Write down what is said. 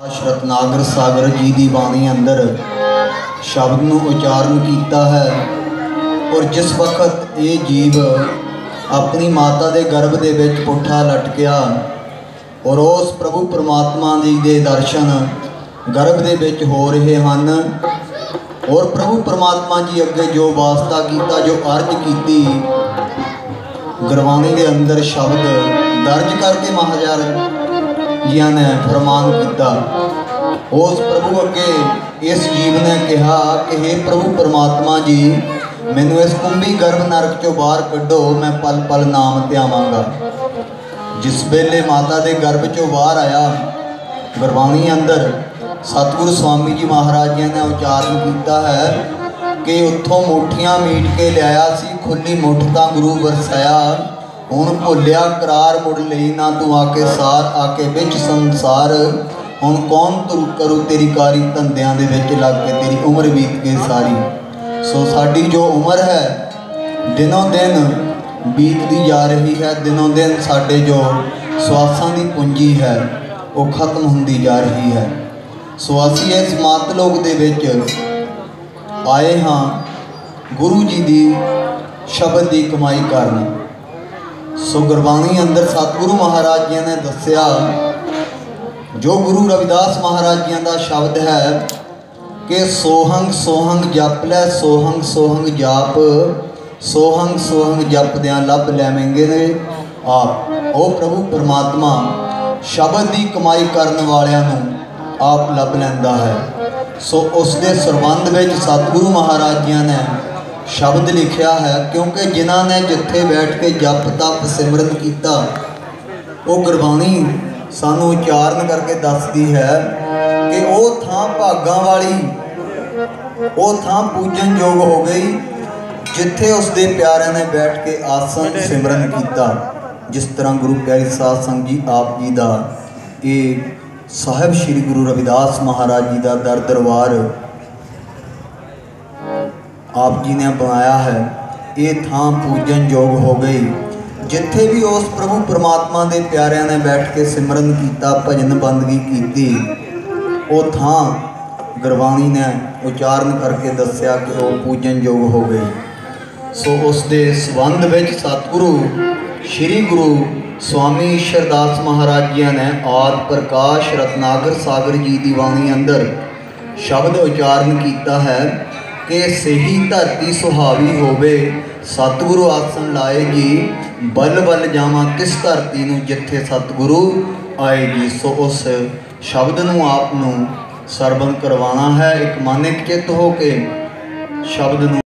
ਰਤਨਾਗਰ ਸਾਗਰ ਜੀ ਦੀ ਬਾਣੀ ਅੰਦਰ ਸ਼ਬਦ ਨੂੰ ਉਚਾਰਨ ਕੀਤਾ ਹੈ। ਔਰ ਜਿਸ ਵਕਤ ਇਹ ਜੀਵ ਆਪਣੀ ਮਾਤਾ ਦੇ ਗਰਭ ਦੇ ਵਿੱਚ ਪੁੱਠਾ ਲਟਕਿਆ ਔਰ ਉਸ ਪ੍ਰਭੂ ਪਰਮਾਤਮਾ ਜੀ ਦੇ ਦਰਸ਼ਨ ਗਰਭ ਦੇ ਵਿੱਚ ਹੋ ਰਹੇ ਹਨ ਔਰ ਪ੍ਰਭੂ ਪਰਮਾਤਮਾ ਜੀ ਅੱਗੇ ਜੋ ਵਾਸਤਾ ਕੀਤਾ, ਜੋ ਅਰਜ ਕੀਤੀ, ਗੁਰਬਾਣੀ ਦੇ ਅੰਦਰ ਸ਼ਬਦ ਦਰਜ ਕਰਕੇ ਮਹਾਰਾਜ ਜੀਆਂ ਨੇ ਫਰਮਾਨ ਕੀਤਾ। ਉਸ ਪ੍ਰਭੂ ਅੱਗੇ ਇਸ ਜੀਵ ਨੇ ਕਿਹਾ ਕਿ हे ਪ੍ਰਭੂ ਪਰਮਾਤਮਾ ਜੀ, ਮੈਨੂੰ ਇਸ ਕੁੰਭੀ ਗਰਭ ਨਰਕ ਚੋਂ ਬਾਹਰ ਕੱਢੋ, ਮੈਂ ਪਲ ਪਲ ਨਾਮ ਧਿਆਵਾਂਗਾ। ਜਿਸ ਵੇਲੇ ਮਾਤਾ ਦੇ ਗਰਭ ਚੋਂ ਬਾਹਰ ਆਇਆ, ਗੁਰਬਾਣੀ ਅੰਦਰ ਸਤਿਗੁਰੂ ਸਵਾਮੀ ਜੀ ਮਹਾਰਾਜ ਜੀ ਨੇ ਉਚਾਰਨ ਕੀਤਾ ਹੈ ਕਿ ਉੱਥੋਂ ਮੁੱਠੀਆਂ ਮੀਟ ਕੇ ਲਿਆਇਆ ਸੀ ਖੁੱਲੀ ਮੁੱਠ ਤਾਂ ਗੁਰੂ ਵਰਸਾਇਆ। ਹੁਣ ਭੁੱਲਿਆ ਕਰਾਰ ਮੁੜ ਲਈ, ਨਾ ਤੂੰ ਆ ਕੇ ਸਾਰ, ਆ ਕੇ ਵਿੱਚ ਸੰਸਾਰ। ਹੁਣ ਕੌਣ ਤੁਰ ਕਰੂ ਤੇਰੀ ਕਾਰੀ ਧੰਦਿਆਂ ਦੇ ਵਿੱਚ ਲੱਗ ਕੇ, ਤੇਰੀ ਉਮਰ ਬੀਤ ਗਈ ਸਾਰੀ। ਸੋ ਸਾਡੀ ਜੋ ਉਮਰ ਹੈ, ਦਿਨੋਂ ਦਿਨ ਬੀਤਦੀ ਜਾ ਰਹੀ ਹੈ, ਦਿਨੋਂ ਦਿਨ ਸਾਡੇ ਜੋ ਸਵਾਸਾਂ ਦੀ ਪੂੰਜੀ ਹੈ, ਉਹ ਖਤਮ ਹੁੰਦੀ ਜਾ ਰਹੀ ਹੈ। ਸੋ ਅਸੀਂ ਇਸ ਮਾਤ ਲੋਕ ਦੇ ਵਿੱਚ ਆਏ ਹਾਂ, ਗੁਰੂ ਜੀ ਦੀ ਸ਼ਬਦ ਦੀ ਕਮਾਈ ਕਰਨ। ਸੋ ਗੁਰਬਾਣੀ ਅੰਦਰ ਸਤਿਗੁਰੂ ਮਹਾਰਾਜ ਜੀ ਨੇ ਦੱਸਿਆ, ਜੋ ਗੁਰੂ ਰਵਿਦਾਸ ਮਹਾਰਾਜ ਜੀ ਦਾ ਸ਼ਬਦ ਹੈ ਕਿ ਸੋਹੰਗ ਸੋਹੰਗ ਜਪ ਲੈ, ਸੋਹੰਗ ਸੋਹੰਗ ਜਾਪ, ਸੋਹੰਗ ਸੋਹੰਗ ਜਪਦਿਆਂ ਲੱਭ ਲੈਵੇਂਗੇ ਨੇ ਆਪ। ਉਹ ਪ੍ਰਭੂ ਪਰਮਾਤਮਾ ਸ਼ਬਦ ਦੀ ਕਮਾਈ ਕਰਨ ਵਾਲਿਆਂ ਨੂੰ ਆਪ ਲੱਭ ਲੈਂਦਾ ਹੈ। ਸੋ ਉਸ ਦੇ ਸਰਬੰਧ ਵਿੱਚ ਸਤਿਗੁਰੂ ਮਹਾਰਾਜ ਜੀ ਨੇ ਸ਼ਬਦ ਲਿਖਿਆ ਹੈ, ਕਿਉਂਕਿ ਜਿਨ੍ਹਾਂ ਨੇ ਜਿੱਥੇ ਬੈਠ ਕੇ ਜਪ, ਤਪ, ਸਿਮਰਨ ਕੀਤਾ, ਉਹ ਗੁਰਬਾਣੀ ਸਾਨੂੰ ਉਚਾਰਨ ਕਰਕੇ ਦੱਸਦੀ ਹੈ ਕਿ ਉਹ ਥਾਂ ਭਾਗਾਂ ਵਾਲੀ, ਉਹ ਥਾਂ ਪੂਜਨ ਯੋਗ ਹੋ ਗਈ, ਜਿੱਥੇ ਉਸ ਦੇ ਪਿਆਰਿਆਂ ਨੇ ਬੈਠ ਕੇ ਆਸਨ ਸਿਮਰਨ ਕੀਤਾ। ਜਿਸ ਤਰ੍ਹਾਂ ਗੁਰੂ ਪਿਆਰੀ ਸਾਧ ਸੰਗਤ ਜੀ ਆਪ ਜੀ ਦਾ ਇਹ ਸਾਹਿਬ ਸ੍ਰੀ ਗੁਰੂ ਰਵਿਦਾਸ ਮਹਾਰਾਜ ਜੀ ਦਾ ਦਰ ਦਰਬਾਰ ਆਪ ਜੀ ਨੇ ਬਣਾਇਆ ਹੈ। ਇਹ ਥਾਂ ਪੂਜਨ ਯੋਗ ਹੋ ਗਈ। ਜਿੱਥੇ ਵੀ ਉਸ ਪ੍ਰਭੂ ਪਰਮਾਤਮਾ ਦੇ ਪਿਆਰਿਆਂ ਨੇ ਬੈਠ ਕੇ ਸਿਮਰਨ ਕੀਤਾ, ਭਜਨ ਬੰਦਗੀ ਕੀਤੀ, ਉਹ ਥਾਂ ਗੁਰਬਾਣੀ ਨੇ ਉਚਾਰਨ ਕਰਕੇ ਦੱਸਿਆ ਕਿ ਉਹ ਪੂਜਨ ਯੋਗ ਹੋ ਗਈ। ਸੋ ਉਸ ਦੇ ਸਬੰਧ ਵਿੱਚ ਸਤਿਗੁਰੂ, ਸ੍ਰੀ ਗੁਰੂ ਸਵਾਮੀ ਈਸ਼ਰਦਾਸ ਮਹਾਰਾਜ ਜੀ ਨੇ ਆਦ ਪ੍ਰਕਾਸ਼ ਰਤਨਾਗਰ ਸਾਗਰ ਜੀ ਦੀ ਬਾਣੀ ਅੰਦਰ ਸ਼ਬਦ ਉਚਾਰਨ ਕੀਤਾ ਹੈ। ਕਿ ਸਹੀ ਧਰਤੀ ਸੁਹਾਵੀ ਹੋਵੇ, ਸਤਿਗੁਰੂ ਆਸਣ ਲਾਏਗੀ, ਬਲ ਬਲ ਜਾਵਾਂ ਕਿਸ ਧਰਤੀ ਨੂੰ ਜਿੱਥੇ ਸਤਿਗੁਰੂ ਆਏਗੀ। ਸੋ ਉਸ ਸ਼ਬਦ ਨੂੰ ਆਪ ਨੂੰ ਸਰਬਨ ਕਰਵਾਉਣਾ ਹੈ। ਇੱਕ ਮਨ ਇੱਕ ਚਿੱਤ ਹੋ ਕੇ ਸ਼ਬਦ ਨੂੰ